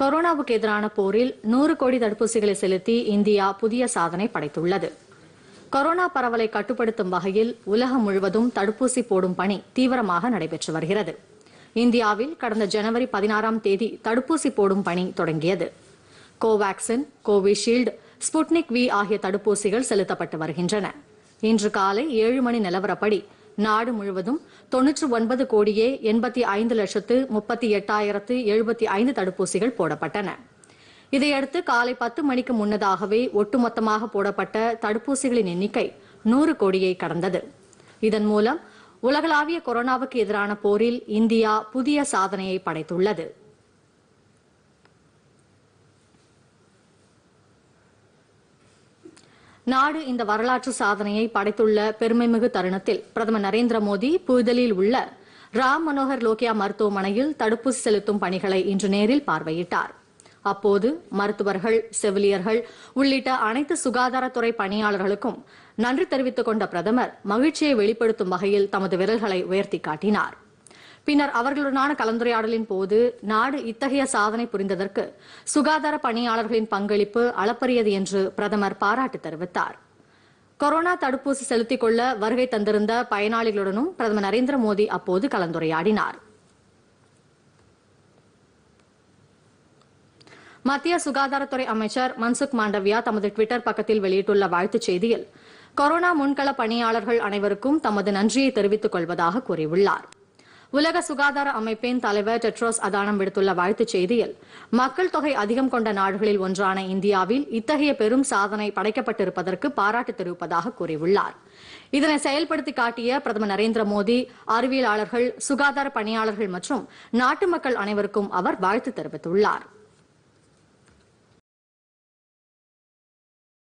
கொரோனாவுக்கு எதிரான போரில் நூறு கோடி தடுப்பூசிகளை செலுத்தி இந்தியா புதிய சாதனை படைத்துள்ளது. கொரோனா பரவலை கட்டுப்படுத்தும் வகையில் உலகம் முழுவதும் தடுப்பூசி போடும் பணி தீவிரமாக நடைபெற்று வருகிறது. இந்தியாவில் கடந்த ஜனவரி பதினாறாம் தேதி தடுப்பூசி போடும் பணி தொடங்கியது. கோவாக்சின் கோவிஷீல்டு ஸ்புட்னிக் வி ஆகிய தடுப்பூசிகள் செலுத்தப்பட்டு வருகின்றன. இன்று காலை ஏழு மணி நிலவரப்படி நாடு முழுவதும் தொன்னூற்று ஒன்பது கோடியே எண்பத்தி ஐந்து லட்சத்து முப்பத்தி எட்டாயிரத்து எழுபத்தி ஐந்து தடுப்பூசிகள் போடப்பட்டன. இதையடுத்து காலை பத்து மணிக்கு முன்னதாகவே ஒட்டுமொத்தமாக போடப்பட்ட தடுப்பூசிகளின் எண்ணிக்கை நூறு கோடியை கடந்தது. இதன் மூலம் உலகளாவிய கொரோனாவுக்கு எதிரான போரில் இந்தியா புதிய சாதனையை படைத்துள்ளது. நாடு இந்த வரலாற்று சாதனையை படைத்துள்ள பெருமைமிகு தருணத்தில் பிரதமர் நரேந்திர மோடி புதுதில்லியில் உள்ள ராம் மனோகர் லோகியா மருத்துவமனையில் தடுப்பூசி செலுத்தும் பணிகளை இன்று நேரில் பார்வையிட்டார். அப்போது மருத்துவர்கள் செவிலியர்கள் உள்ளிட்ட அனைத்து சுகாதாரத்துறை பணியாளர்களுக்கும் நன்றி தெரிவித்துக் கொண்ட பிரதமர் மகிழ்ச்சியை வெளிப்படுத்தும் வகையில் தமது விரல்களை உயர்த்தி காட்டினார். பின்னர் அவர்களுடனான கலந்துரையாடலின் போது நாடு இத்தகைய சாதனை புரிந்ததற்கு சுகாதார பணியாளர்களின் பங்களிப்பு அளப்பரியது என்று பிரதமர் பாராட்டு தெரிவித்தார். கொரோனா தடுப்பூசி செலுத்திக் கொள்ள வருகை தந்திருந்த பயனாளிகளுடனும் பிரதமர் நரேந்திர மோடி அப்போது கலந்துரையாடினார். மத்திய சுகாதாரத்துறை அமைச்சர் மன்சுக் மாண்டவியா தமது டுவிட்டர் பக்கத்தில் வெளியிட்டுள்ள வாழ்த்துச் செய்தியில் கொரோனா முன்கள பணியாளர்கள் அனைவருக்கும் தமது நன்றியை தெரிவித்துக் கொள்வதாக கூறியுள்ளார். உலக சுகாதார அமைப்பின் தலைவர் டெட்ரோஸ் அதானம் விடுத்துள்ள வாழ்த்துச் செய்தியில் மக்கள் தொகை அதிகம் கொண்ட நாடுகளில் ஒன்றான இந்தியாவில் இத்தகைய பெரும் சாதனை படைக்கப்பட்டிருப்பதற்கு பாராட்டு தெரிவிப்பதாக கூறியுள்ளார். இதனை செயல்படுத்தி காட்டிய பிரதமர் நரேந்திர மோடி அறிவியலாளர்கள் சுகாதார பணியாளர்கள் மற்றும் நாட்டு மக்கள் அனைவருக்கும் அவர் வாழ்த்து தெரிவித்துள்ளார்.